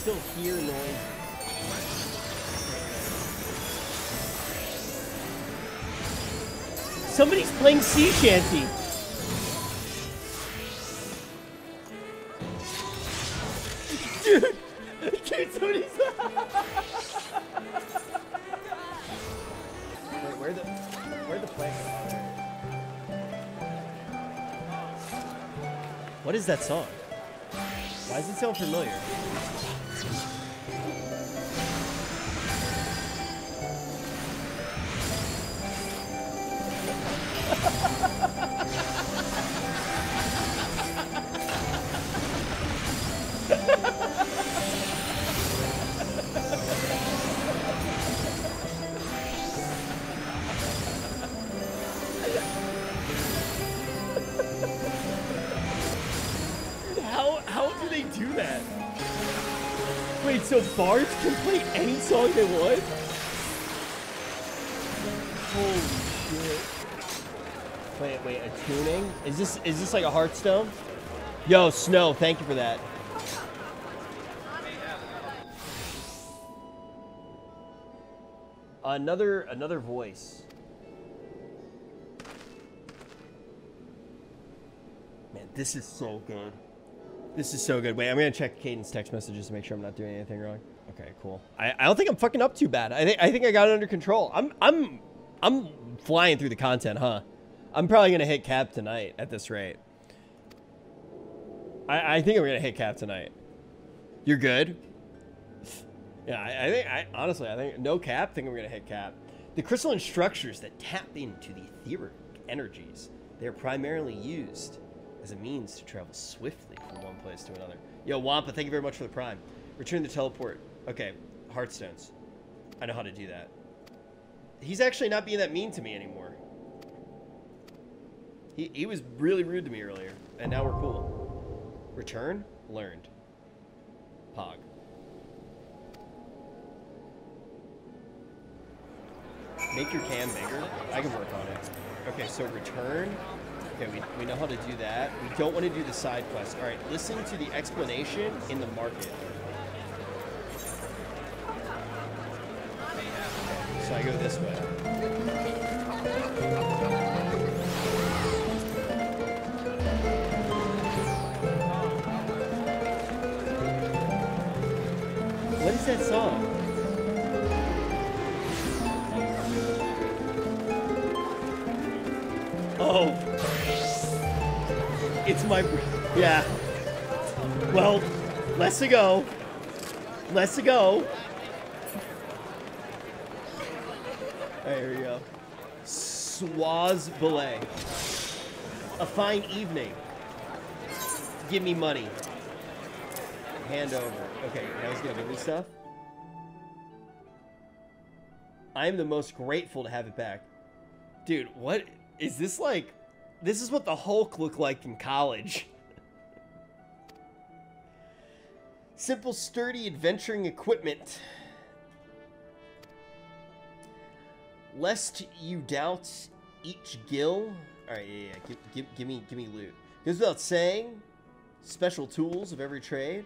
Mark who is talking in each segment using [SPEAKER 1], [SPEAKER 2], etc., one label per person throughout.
[SPEAKER 1] still hear noise. Somebody's playing sea shanty. Dude, dude, somebody's. Wait, where the, where the play? What is that song? Why does it sound familiar? So bards can play any song they want? Holy shit. Wait, wait, a tuning? Is this is this like a Hearthstone? Yo, Snow, thank you for that. Another another voice. Man, this is so good. This is so good. Wait, I'm gonna check Caden's text messages to make sure I'm not doing anything wrong. Okay, cool. I, I don't think I'm fucking up too bad. I think I think I got it under control. I'm I'm I'm flying through the content, huh? I'm probably gonna hit cap tonight at this rate. I, I think I'm gonna hit cap tonight. You're good. Yeah, I, I think I honestly I think no cap. Think I'm gonna hit cap. The crystalline structures that tap into the etheric energies, they are primarily used as a means to travel swiftly from one place to another. Yo, Wampa, thank you very much for the prime. Return the teleport. Okay, Hearthstones. I know how to do that. He's actually not being that mean to me anymore. He, he was really rude to me earlier, and now we're cool. Return? Learned. Pog. Make your cam bigger? I can work on it. Okay, so return. Okay, we, we know how to do that. We don't want to do the side quest. All right, listen to the explanation in the market. So I go this way. My. Yeah. Well, less to go. Less to go. Here we go. Swozblaet. A fine evening. Give me money. Hand over. Okay, now he's gonna give me stuff. I am the most grateful to have it back. Dude, what is this like? This is what the Hulk looked like in college. Simple, sturdy adventuring equipment. Lest you doubt each gil. All right, yeah, yeah. Give, give, give me, give me loot. Goes without saying. Special tools of every trade.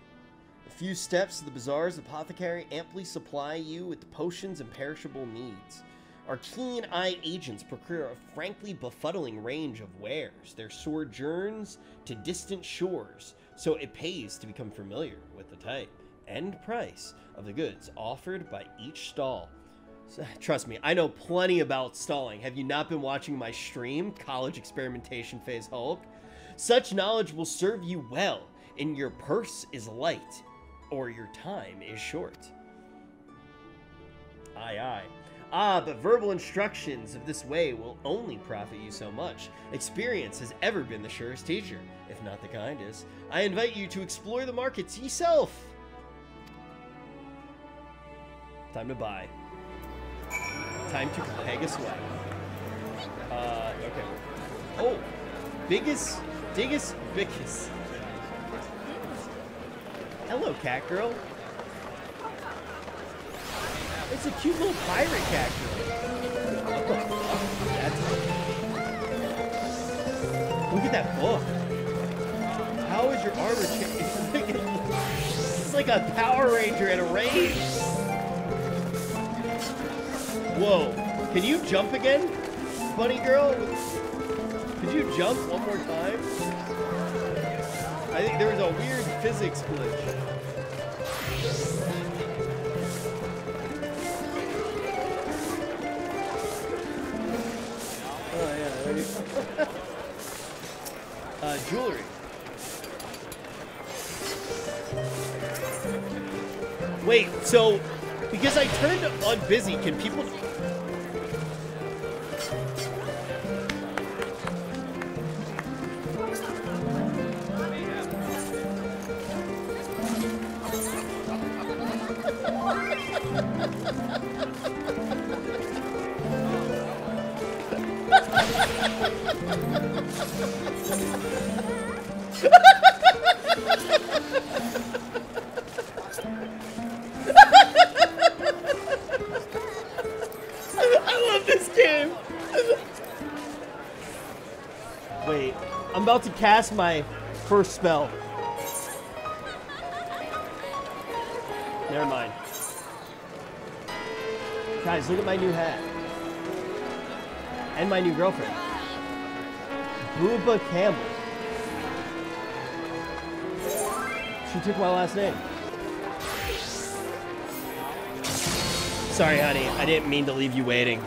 [SPEAKER 1] A few steps to the bazaar's apothecary amply supply you with the potions and perishable needs. Our keen eye agents procure a frankly befuddling range of wares, their sojourns to distant shores, so it pays to become familiar with the type and price of the goods offered by each stall. So, trust me, I know plenty about stalling. Have you not been watching my stream, College Experimentation Phase Hulk? Such knowledge will serve you well, and your purse is light, or your time is short. Aye, aye. Ah, but verbal instructions of this way will only profit you so much. Experience has ever been the surest teacher, if not the kindest. I invite you to explore the markets yourself. Time to buy. Time to Pegasus away. Uh, okay. Oh, biggest, biggest, biggest. Hello, cat girl. It's a cute little pirate fuck? That's... Look at that book. How is your armor changed? it's like a Power Ranger at a rave. Whoa. Can you jump again, bunny girl? Could you jump one more time? I think there was a weird physics glitch. Uh, jewelry. Wait, so because I turned on busy, can people Cast my first spell. Never mind. Guys, look at my new hat. And my new girlfriend. Booba Campbell. She took my last name. Sorry, honey. I didn't mean to leave you waiting.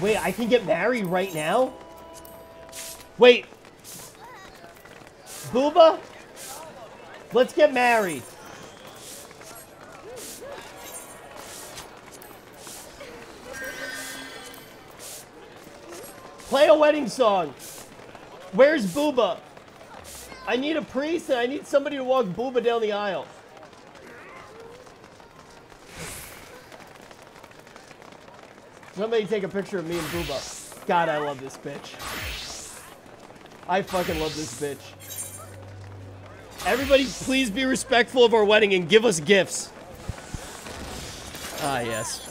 [SPEAKER 1] Wait, I can get married right now? Wait. Booba? Let's get married. Play a wedding song. Where's Booba? I need a priest and I need somebody to walk Booba down the aisle. Somebody take a picture of me and Booba. God, I love this bitch. I fucking love this bitch. Everybody, please be respectful of our wedding and give us gifts. Ah, yes.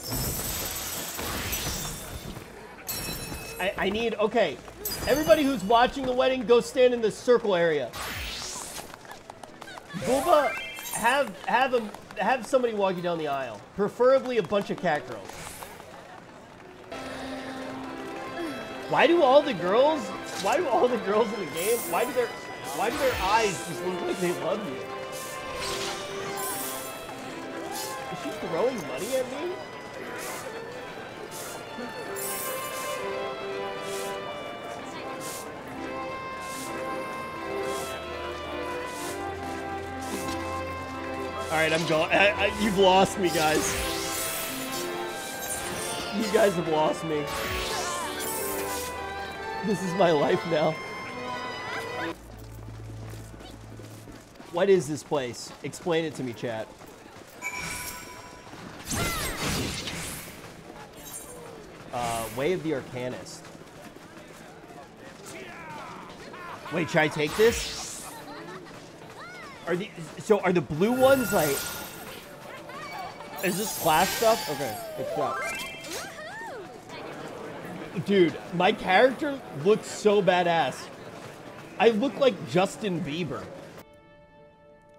[SPEAKER 1] I, I need, okay. Everybody who's watching the wedding, go stand in the circle area. Booba, have, have, a, have somebody walk you down the aisle. Preferably a bunch of cat girls. Why do all the girls, why do all the girls in the game, why do their, why do their eyes just look like they love you? Is she throwing money at me? All right, I'm going. I, I, you've lost me, guys. You guys have lost me. This is my life now. What is this place? Explain it to me, chat. Uh, Way of the Arcanist. Wait, should I take this? Are the so are the blue ones like? Is this class stuff? Okay, it's up. Dude, my character looks so badass. I look like Justin Bieber.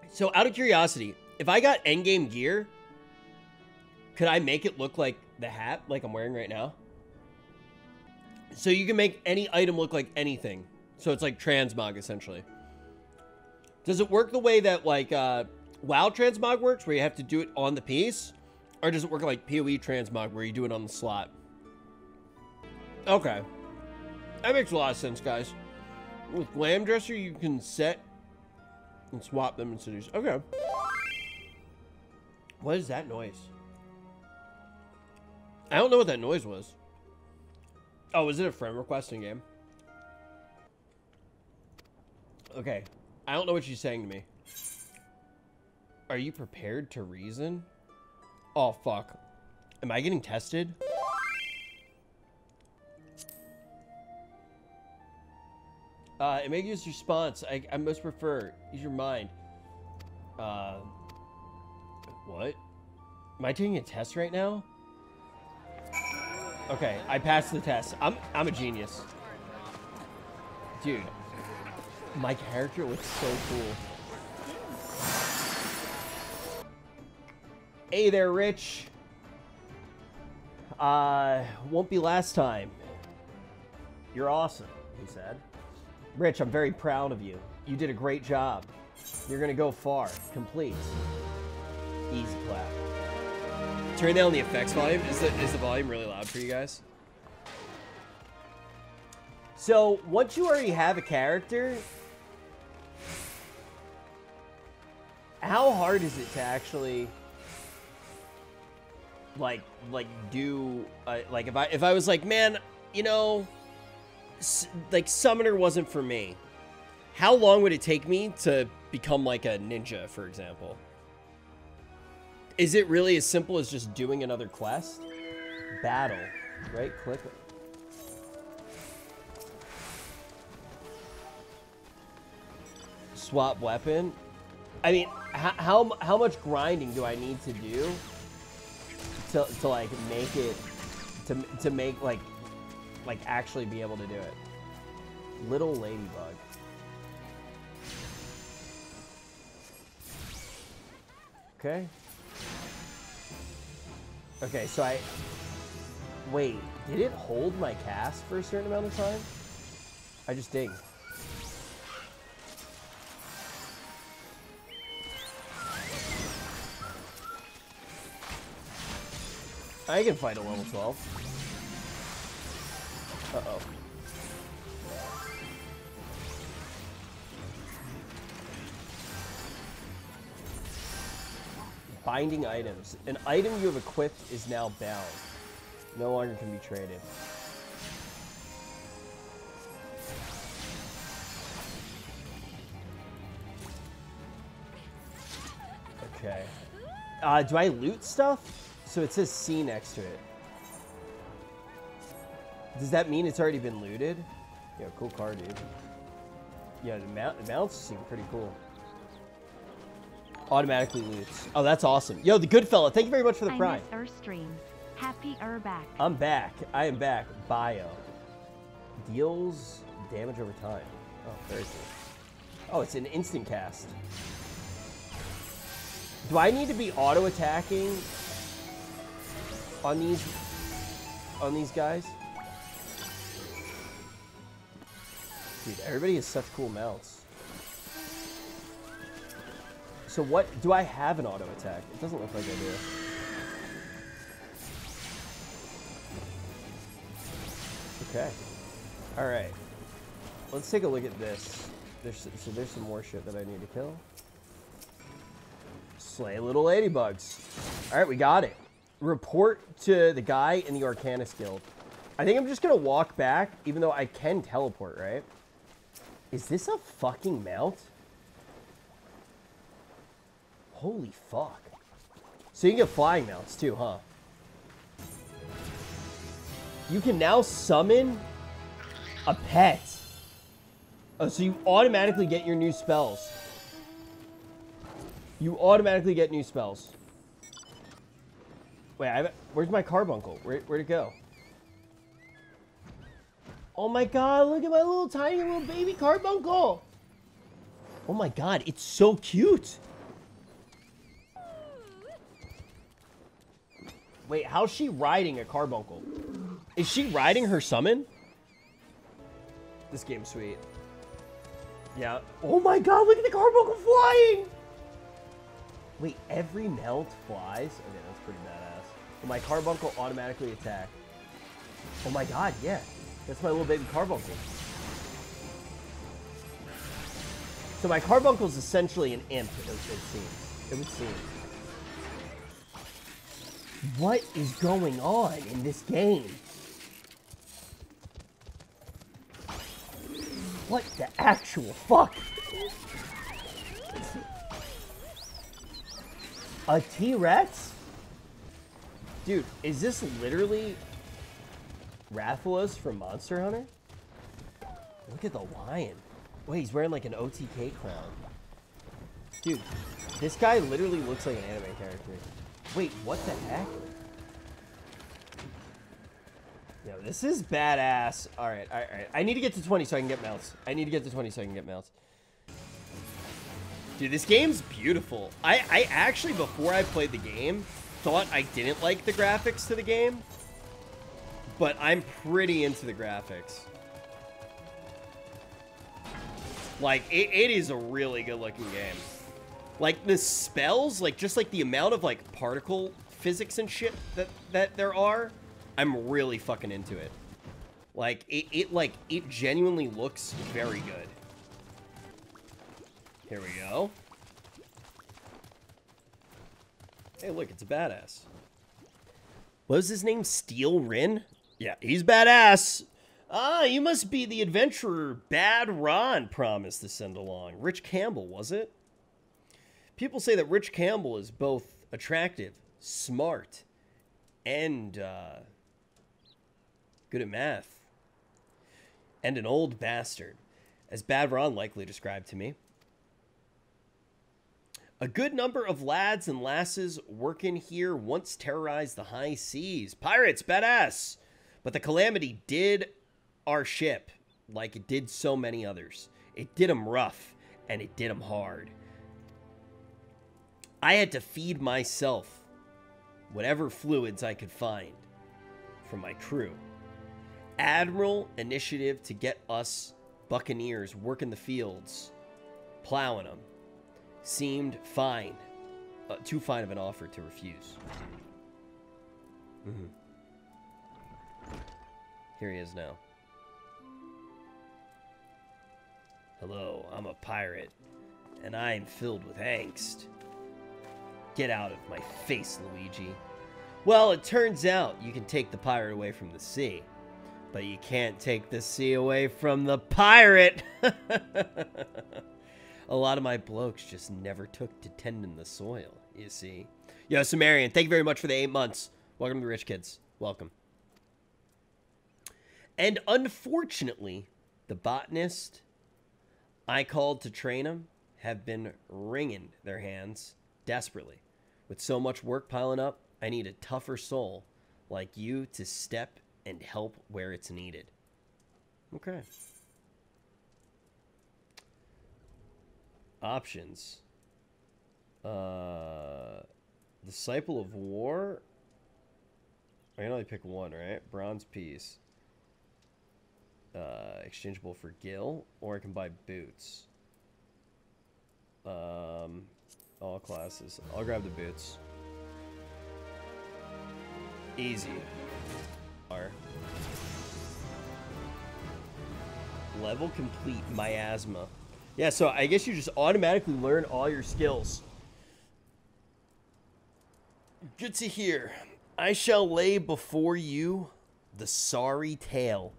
[SPEAKER 1] So out of curiosity, if I got endgame gear, could I make it look like the hat like I'm wearing right now? So you can make any item look like anything. So it's like transmog essentially. Does it work the way that like uh, WoW transmog works, where you have to do it on the piece, or does it work like PoE transmog, where you do it on the slot? Okay, that makes a lot of sense, guys. With Glam Dresser, you can set and swap them in cities. Okay. What is that noise? I don't know what that noise was. Oh, was it a friend requesting game? Okay. I don't know what she's saying to me. Are you prepared to reason? Oh, fuck. Am I getting tested? Uh, it may use response. I, I most prefer. Use your mind. Uh, what? Am I taking a test right now? Okay, I passed the test. I'm I'm a genius. Dude. My character looks so cool. Hey there, Rich. Uh, won't be last time. You're awesome, he said. Rich, I'm very proud of you. You did a great job. You're gonna go far. Complete. Easy clap.
[SPEAKER 2] Turn down the effects volume. Is the is the volume really loud for you guys?
[SPEAKER 1] So, once you already have a character, how hard is it to actually like like do uh, like if I if I was like, man, you know, like summoner wasn't for me. How long would it take me to become like a ninja, for example? Is it really as simple as just doing another quest? Battle, right? Click. Swap weapon. I mean, how, how much grinding do I need to do to to like make it to to make like like actually be able to do it? Little ladybug. Okay. Okay, so I wait. Did it hold my cast for a certain amount of time? I just ding. I can fight a level 12. Uh-oh. Binding items. An item you have equipped is now bound. No longer can be traded. Okay. Uh, do I loot stuff? So it says C next to it. Does that mean it's already been looted? Yeah, cool car, dude. Yeah, the, mount, the mounts seem pretty cool. Automatically loots. Oh, that's awesome. Yo, the good fella, thank you very much for the
[SPEAKER 3] I
[SPEAKER 1] prime.
[SPEAKER 3] miss Earth streams. Happy er back.
[SPEAKER 1] I'm back. I am back. Bio. Deals damage over time. Oh, very cool. Oh, it's an instant cast. Do I need to be auto attacking on these on these guys? Dude, everybody has such cool mounts. So what do I have an auto attack? It doesn't look like I do. Okay. All right. Let's take a look at this. There's so there's some more shit that I need to kill. Slay little ladybugs. All right, we got it. Report to the guy in the Arcanist Guild. I think I'm just gonna walk back, even though I can teleport, right? Is this a fucking mount? Holy fuck. So you can get flying mounts too, huh? You can now summon a pet. Oh, so you automatically get your new spells. You automatically get new spells. Wait, where's my carbuncle? Where, where'd it go? Oh my god, look at my little tiny little baby carbuncle. Oh my god, it's so cute. Wait, how's she riding a carbuncle? Is she riding her summon? This game's sweet. Yeah. Oh my god, look at the carbuncle flying! Wait, every melt flies? Okay, that's pretty badass. Will my carbuncle automatically attack? Oh my god, yeah. That's my little baby carbuncle. So my carbuncle is essentially an imp, it, it seems. It would seem. What is going on in this game? What the actual fuck? A T-Rex? Dude, is this literally Rathalos from Monster Hunter? Look at the lion. Wait, he's wearing like an OTK crown. Dude, this guy literally looks like an anime character. Wait, what the heck? Yo, this is badass. All right, all right, all right. I need to get to 20 so I can get mounts. I need to get to 20 so I can get mounts. Dude, this game's beautiful. I, I actually, before I played the game, thought I didn't like the graphics to the game. But I'm pretty into the graphics. Like, it, it is a really good looking game. Like, the spells, like, just like the amount of, like, particle physics and shit that, that there are, I'm really fucking into it. Like, it, it, like, it genuinely looks very good. Here we go. Hey, look, it's a badass. What was his name? Staelwyrn? Yeah, he's badass. Ah, you must be the adventurer Baderon promised to send along. Rich Campbell, was it? People say that Rich Campbell is both attractive, smart, and uh, good at math. And an old bastard, as Baderon likely described to me. A good number of lads and lasses working here once terrorized the high seas. Pirates, badass! But the calamity did our ship like it did so many others. It did them rough, and it did them hard. I had to feed myself whatever fluids I could find from my crew. Admiral initiative to get us buccaneers working the fields, plowing them, seemed fine. Uh, too fine of an offer to refuse. Mm-hmm. Here he is now. Hello, I'm a pirate, and I am filled with angst. Get out of my face, Luigi. Well, it turns out you can take the pirate away from the sea, but you can't take the sea away from the pirate. A lot of my blokes just never took to tending the soil, you see. Yo, Sumerian, thank you very much for the eight months. Welcome to the Rich Kids. Welcome. And unfortunately, the botanist I called to train them have been wringing their hands desperately. With so much work piling up, I need a tougher soul like you to step and help where it's needed. Okay. Options. Uh, Disciple of War. I can only pick one, right? Bronze piece. Uh, exchangeable for Gil, or I can buy boots. Um, all classes. I'll grab the boots. Easy. R. Level complete miasma. Yeah, so I guess you just automatically learn all your skills. Good to hear. I shall lay before you the sorry tale.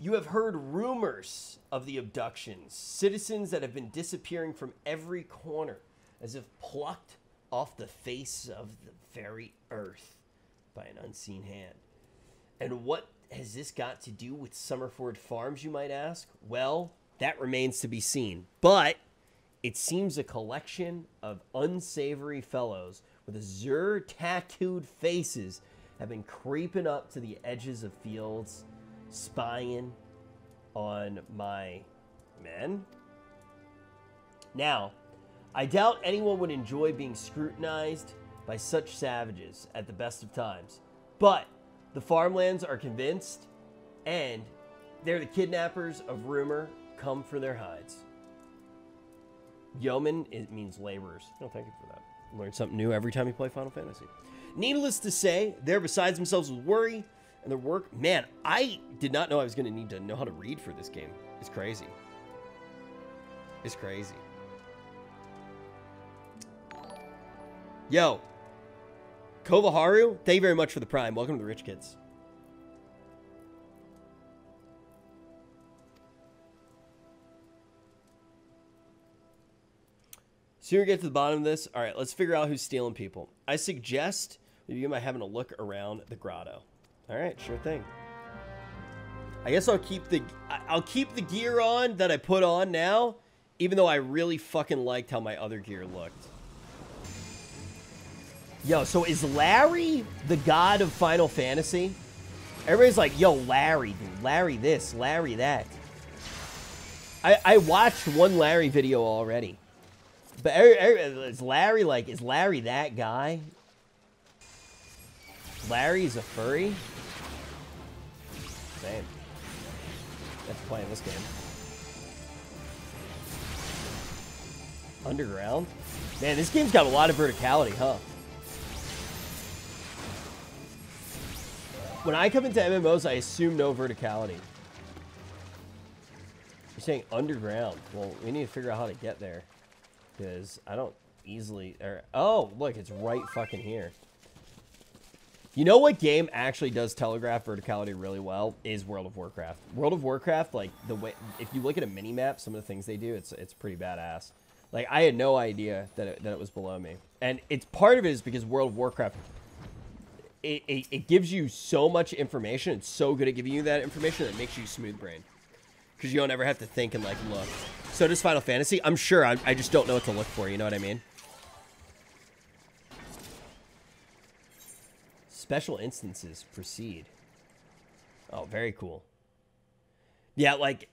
[SPEAKER 1] You have heard rumors of the abductions, citizens that have been disappearing from every corner, as if plucked off the face of the very earth by an unseen hand. And what has this got to do with Summerford Farms, you might ask? Well, that remains to be seen. But it seems a collection of unsavory fellows with azure tattooed faces have been creeping up to the edges of fields, spying on my men. Now, I doubt anyone would enjoy being scrutinized by such savages at the best of times, but the farmlands are convinced, and they're the kidnappers of rumor come for their hides. Yeoman, it means laborers. Oh, thank you for that. Learn something new every time you play Final Fantasy. Needless to say, they're besides themselves with worry and their work. Man, I did not know I was going to need to know how to read for this game. It's crazy. It's crazy. Yo, Kovaharu, thank you very much for the prime. Welcome to the Rich Kids. Sooner we get to the bottom of this. All right, let's figure out who's stealing people. I suggest begin by having a look around the grotto. All right, sure thing. I guess I'll keep the I'll keep the gear on that I put on now, even though I really fucking liked how my other gear looked. Yo, so is Larry the god of Final Fantasy? Everybody's like, yo, Larry, dude. Larry this, Larry that. I, I watched one Larry video already. But is Larry like, is Larry that guy? Larry's a furry? That's playing this game. Underground? Man, this game's got a lot of verticality, huh? When I come into MMOs, I assume no verticality. You're saying underground. Well, we need to figure out how to get there. Because I don't easily... Or, oh, look, it's right fucking here. You know what game actually does telegraph verticality really well is World of Warcraft. World of Warcraft, like the way if you look at a mini map, some of the things they do, it's it's pretty badass. Like I had no idea that it, that it was below me, and it's part of it is because World of Warcraft. It, it, it gives you so much information. It's so good at giving you that information that makes you smooth brain, because you don't ever have to think and like look. So does Final Fantasy. I'm sure. I, I just don't know what to look for. You know what I mean? Special instances proceed. Oh, very cool. Yeah, like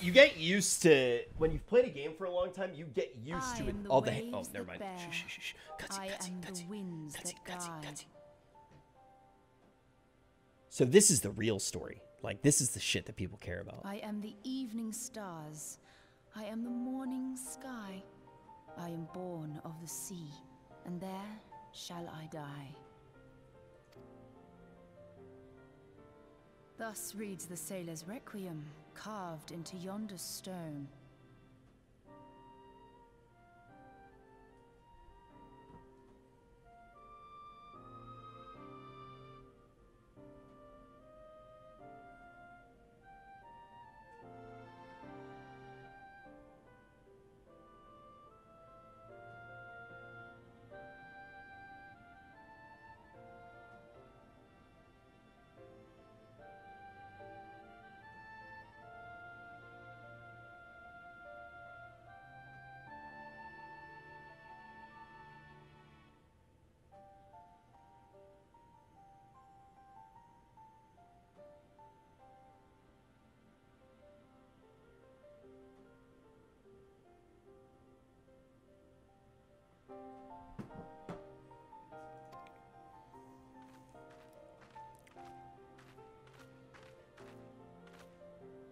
[SPEAKER 1] you get used to when you've played a game for a long time. You get used
[SPEAKER 4] I
[SPEAKER 1] to it. All the oh, never mind. Shh, shh, shh, shh. Cutscene,
[SPEAKER 4] I
[SPEAKER 1] cutscene,
[SPEAKER 4] am the
[SPEAKER 1] cutscene,
[SPEAKER 4] winds that
[SPEAKER 1] cutscene, cutscene,
[SPEAKER 4] guide.
[SPEAKER 1] cutscene. So this is the real story. Like this is the shit that people care about.
[SPEAKER 4] I am the evening stars. I am the morning sky. I am born of the sea, and there shall I die. Thus reads the sailor's requiem, carved into yonder stone.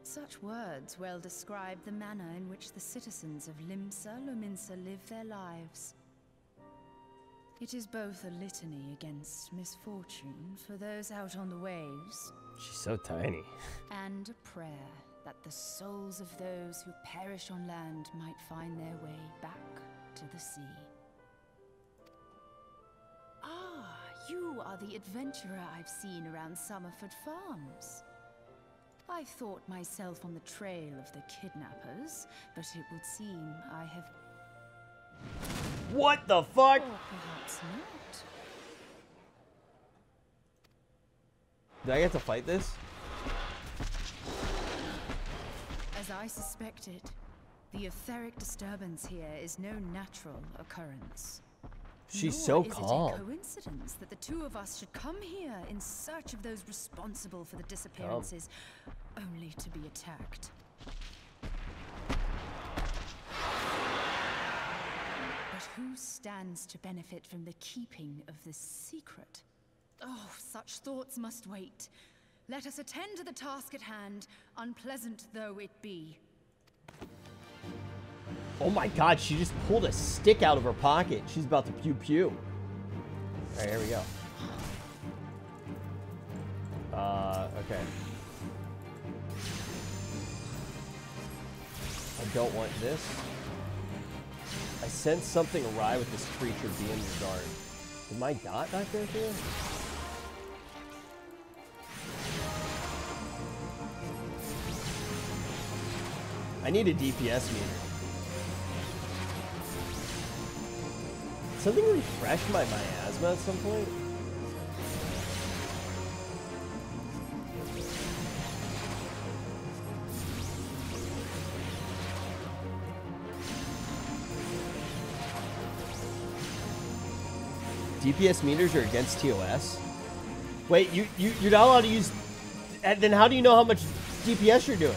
[SPEAKER 4] Such words well describe the manner in which the citizens of Limsa Lominsa live their lives. It is both a litany against misfortune for those out on the waves,
[SPEAKER 1] She's so tiny.
[SPEAKER 4] and a prayer that the souls of those who perish on land might find their way back to the sea. You are the adventurer I've seen around Summerford Farms. I thought myself on the trail of the kidnappers, but it would seem I have.
[SPEAKER 1] What the fuck?
[SPEAKER 4] Or perhaps not.
[SPEAKER 1] Did I get to fight this?
[SPEAKER 4] As I suspected, the etheric disturbance here is no natural occurrence.
[SPEAKER 1] She's
[SPEAKER 4] Nor
[SPEAKER 1] so
[SPEAKER 4] is
[SPEAKER 1] calm.
[SPEAKER 4] It a coincidence that the two of us should come here in search of those responsible for the disappearances, only to be attacked. But who stands to benefit from the keeping of this secret? Oh, such thoughts must wait. Let us attend to the task at hand, unpleasant though it be.
[SPEAKER 1] Oh my god, she just pulled a stick out of her pocket. She's about to pew pew. Alright, here we go. Uh, okay. I don't want this. I sense something awry with this creature being your guard. Did my dot not go through? I need a DPS meter. Something refresh my miasma at some point? DPS meters are against TOS? Wait, you, you, you're not allowed to use And then how do you know how much DPS you're doing?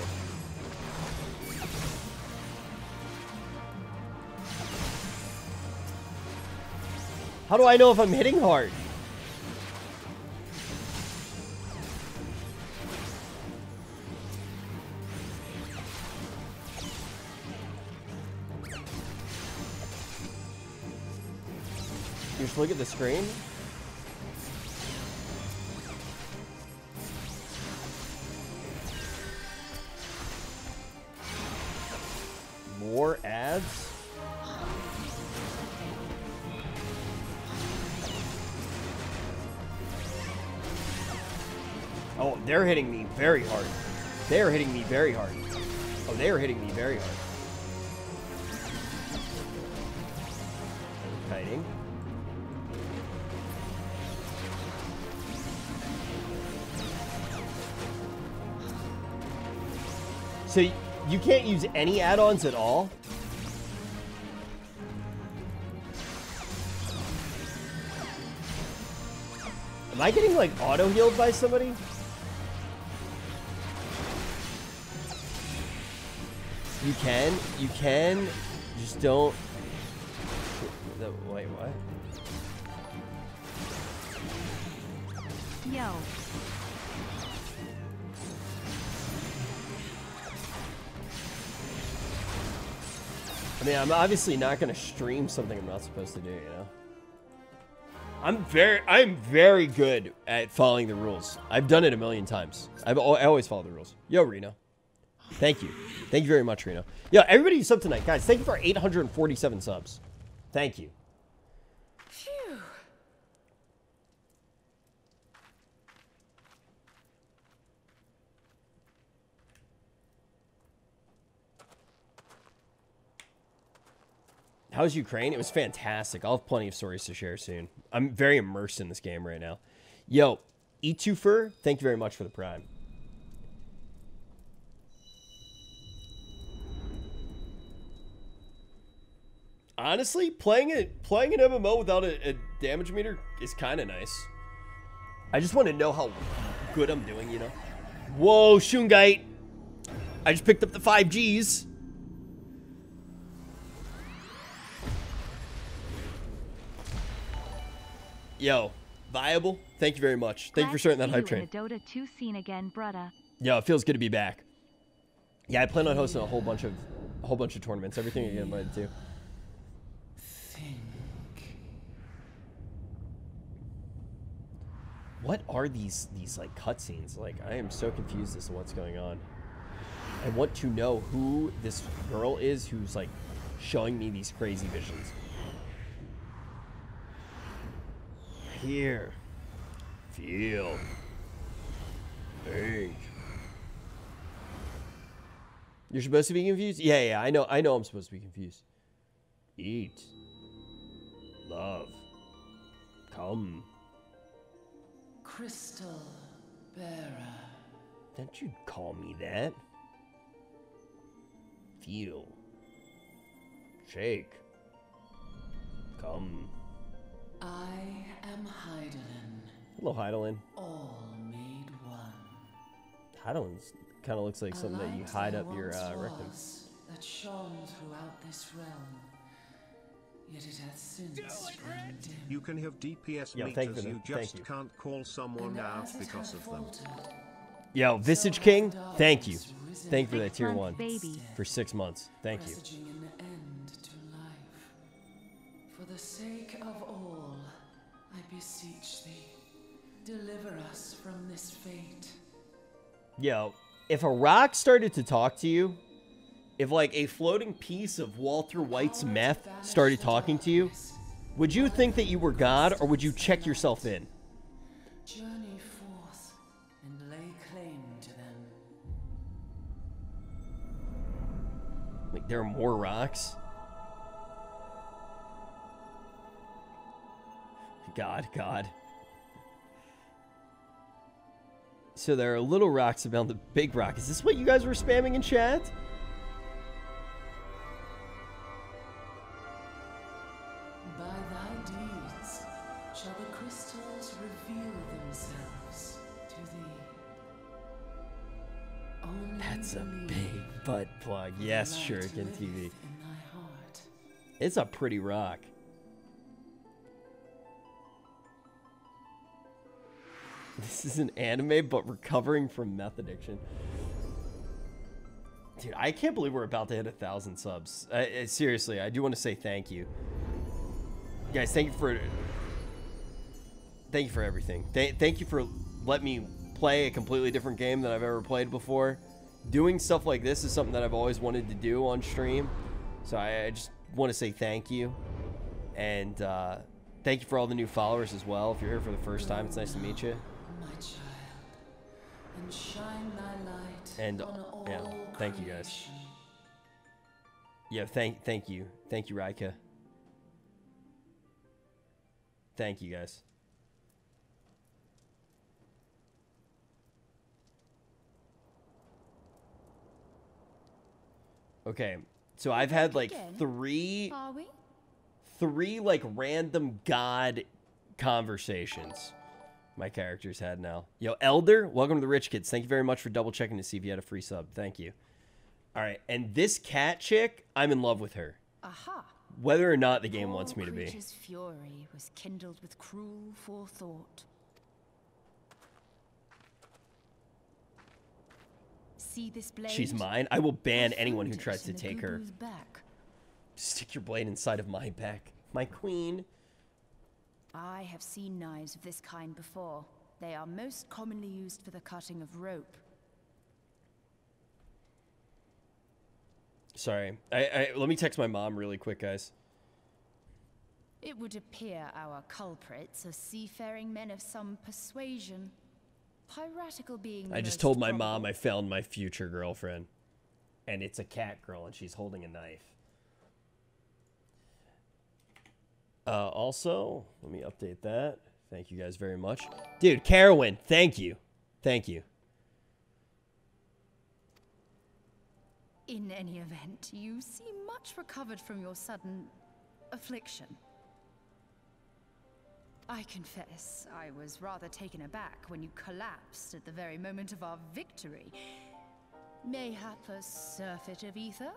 [SPEAKER 1] How do I know if I'm hitting hard? You just look at the screen? Hitting me very hard. They're hitting me very hard. Oh, they're hitting me very hard. Kiting. So you can't use any add-ons at all? Am I getting like auto-healed by somebody? You can, you can, just don't. No, Wait, what?
[SPEAKER 3] Yo.
[SPEAKER 1] I mean, I'm obviously not going to stream something I'm not supposed to do, you know? I'm very, I'm very good at following the rules. I've done it a million times. I've, al- I always follow the rules. Yo, Reno. Thank you. Thank you very much, Reno. Yo, everybody who subbed tonight. Guys, thank you for 847 subs. Thank you. How's Ukraine? It was fantastic. I'll have plenty of stories to share soon. I'm very immersed in this game right now. Yo, E2Fur, thank you very much for the prime. Honestly, playing it playing an MMO without a, a damage meter is kind of nice. I just want to know how good I'm doing, you know? Whoa, Shungite. I just picked up the 5Gs. Yo, viable. Thank you very much. Thank you for
[SPEAKER 3] Glad
[SPEAKER 1] starting that hype
[SPEAKER 3] you in
[SPEAKER 1] train.
[SPEAKER 3] Dota 2 scene again, brudda.
[SPEAKER 1] Yo, it feels good to be back. Yeah, I plan on hosting a whole bunch of a whole bunch of tournaments. Everything I get invited to. What are these these like cutscenes? Like I am so confused as to what's going on. I want to know who this girl is who's like showing me these crazy visions. Here. Feel. Think. You're supposed to be confused? Yeah, yeah, I know I know I'm supposed to be confused. Eat. Love. Come.
[SPEAKER 5] Crystal bearer.
[SPEAKER 1] Don't you call me that. Feel. Shake. Come.
[SPEAKER 5] I am Hydaelyn,
[SPEAKER 1] Hello, Hydaelyn.
[SPEAKER 5] all made one.
[SPEAKER 1] Hydaelyn's kind of looks like
[SPEAKER 5] A
[SPEAKER 1] something that you hide up your uh, rectum.
[SPEAKER 5] That shone throughout this realm.
[SPEAKER 6] You can have DPS
[SPEAKER 1] Yeah, thank you
[SPEAKER 6] meters, you just
[SPEAKER 1] you.
[SPEAKER 6] can't call someone
[SPEAKER 5] And
[SPEAKER 6] out because of them.
[SPEAKER 1] Yo,
[SPEAKER 5] so
[SPEAKER 1] Visage King, thank you. Thank you for that tier one.
[SPEAKER 3] baby.
[SPEAKER 1] For six months. Thank you.
[SPEAKER 5] an end to life. For the sake of all, I beseech thee, deliver us from this fate.
[SPEAKER 1] Yo, if a rock started to talk to you, if like a floating piece of Walter White's meth started talking to you, would you think that you were God or would you check yourself in?
[SPEAKER 5] Journey forth and lay claim to them.
[SPEAKER 1] Like there are more rocks? God, God. So there are little rocks around the big rock. Is this what you guys were spamming in chat? Plug. Yes, Shuriken TV.
[SPEAKER 5] In thy heart.
[SPEAKER 1] It's a pretty rock. This is an anime, but recovering from meth addiction. Dude, I can't believe we're about to hit a thousand subs. Uh, uh, seriously, I do want to say thank you, guys. Thank you for, thank you for everything. Th- thank you for letting me play a completely different game than I've ever played before. Doing stuff like this is something that I've always wanted to do on stream, so I, I just want to say thank you, and uh, thank you for all the new followers as well. If you're here for the first time, it's nice to meet you.
[SPEAKER 5] My child, and shine thy light
[SPEAKER 1] And,
[SPEAKER 5] on all
[SPEAKER 1] yeah, thank you, guys.
[SPEAKER 5] creation.
[SPEAKER 1] Yeah, thank thank you. Thank you, Rika. Thank you guys. Okay. So I've had like three three like random god conversations my characters had now. Yo, Elder, welcome to the Rich Kids. Thank you very much for double checking to see if you had a free sub. Thank you. All right, and this cat chick, I'm in love with her.
[SPEAKER 4] Aha.
[SPEAKER 1] Whether or not the game
[SPEAKER 4] Poor
[SPEAKER 1] wants me to be.
[SPEAKER 4] fury was kindled with cruel forethought. See this blade?
[SPEAKER 1] She's mine. I will ban anyone who tries to take her.
[SPEAKER 4] Back.
[SPEAKER 1] Stick your blade inside of my back. My queen.
[SPEAKER 4] I have seen knives of this kind before. They are most commonly used for the cutting of rope.
[SPEAKER 1] Sorry. I, I let me text my mom really quick, guys.
[SPEAKER 4] It would appear our culprits are seafaring men of some persuasion. Piratical being
[SPEAKER 1] I just told my mom. I found my future girlfriend. And it's a cat girl and she's holding a knife. Uh, also, let me update that. Thank you guys very much. Dude, Carowin, thank you. Thank you.
[SPEAKER 4] In any event, you seem much recovered from your sudden affliction. I confess, I was rather taken aback when you collapsed at the very moment of our victory. Mayhap a surfeit of ether?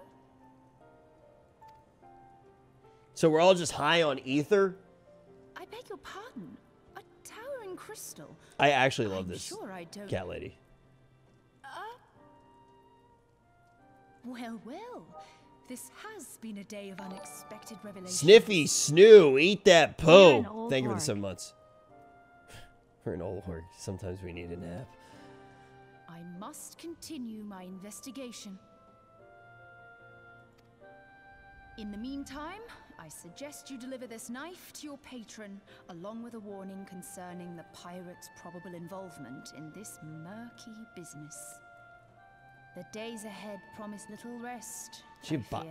[SPEAKER 1] So we're all just high on ether?
[SPEAKER 4] I beg your pardon. A towering crystal.
[SPEAKER 1] I actually love
[SPEAKER 4] I'm
[SPEAKER 1] this
[SPEAKER 4] sure I don't.
[SPEAKER 1] cat lady.
[SPEAKER 4] Uh, well, well. This has been a day of unexpected revelations.
[SPEAKER 1] Sniffy, snoo, eat that poo. Thank you for the seven months. We're an old orc. Sometimes we need a nap.
[SPEAKER 4] I must continue my investigation. In the meantime, I suggest you deliver this knife to your patron, along with a warning concerning the pirate's probable involvement in this murky business. The days ahead promise little rest.
[SPEAKER 1] She have bi-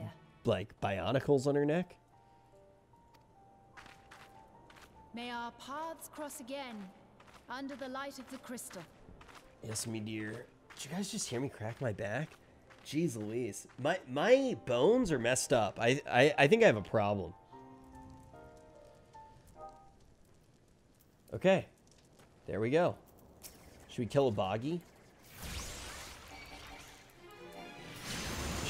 [SPEAKER 1] like bionicles on her neck?
[SPEAKER 4] May our paths cross again, under the light of the crystal.
[SPEAKER 1] Yes, me dear. Did you guys just hear me crack my back? Jeez Louise. My my bones are messed up. I, I, I think I have a problem. Okay. There we go. Should we kill a boggy?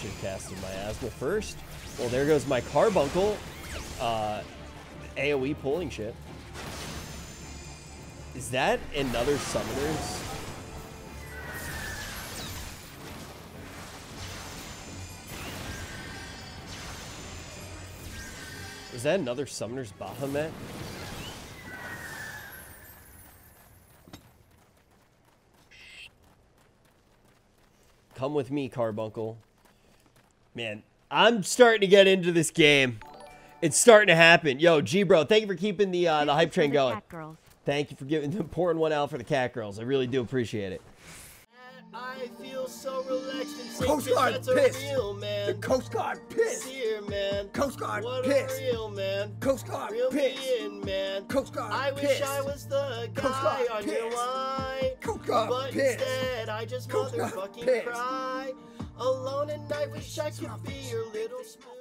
[SPEAKER 1] Should have casted my Miasma first. Well, there goes my carbuncle. Uh, AoE pulling shit. Is that another summoner's? Is that another summoner's Bahamut? Come with me, Carbuncle. Man, I'm starting to get into this game. It's starting to happen. Yo, G bro, thank you for keeping the uh, the hype train going.
[SPEAKER 3] girls.
[SPEAKER 1] Thank you for giving the pouring one out for the cat girls. I really do appreciate it.
[SPEAKER 2] I feel so relaxed and safe.
[SPEAKER 7] Coast Guard
[SPEAKER 2] that's a
[SPEAKER 7] pissed.
[SPEAKER 2] real
[SPEAKER 7] The
[SPEAKER 2] man.
[SPEAKER 7] Coast Guard pissed.
[SPEAKER 2] Here, man.
[SPEAKER 7] Coast Guard
[SPEAKER 2] what
[SPEAKER 7] pissed.
[SPEAKER 2] a real man.
[SPEAKER 7] Coast Guard
[SPEAKER 2] Real
[SPEAKER 7] pissed.
[SPEAKER 2] me in, man.
[SPEAKER 7] Coast Guard
[SPEAKER 2] I wish
[SPEAKER 7] pissed.
[SPEAKER 2] I was the
[SPEAKER 7] Coast
[SPEAKER 2] guy
[SPEAKER 7] Guard
[SPEAKER 2] on your
[SPEAKER 7] pissed.
[SPEAKER 2] line.
[SPEAKER 7] Coast Guard
[SPEAKER 2] But
[SPEAKER 7] pissed.
[SPEAKER 2] instead, I just
[SPEAKER 7] Coast Guard
[SPEAKER 2] motherfucking
[SPEAKER 7] pissed.
[SPEAKER 2] cry. Alone at night, wish I could be your little spoon.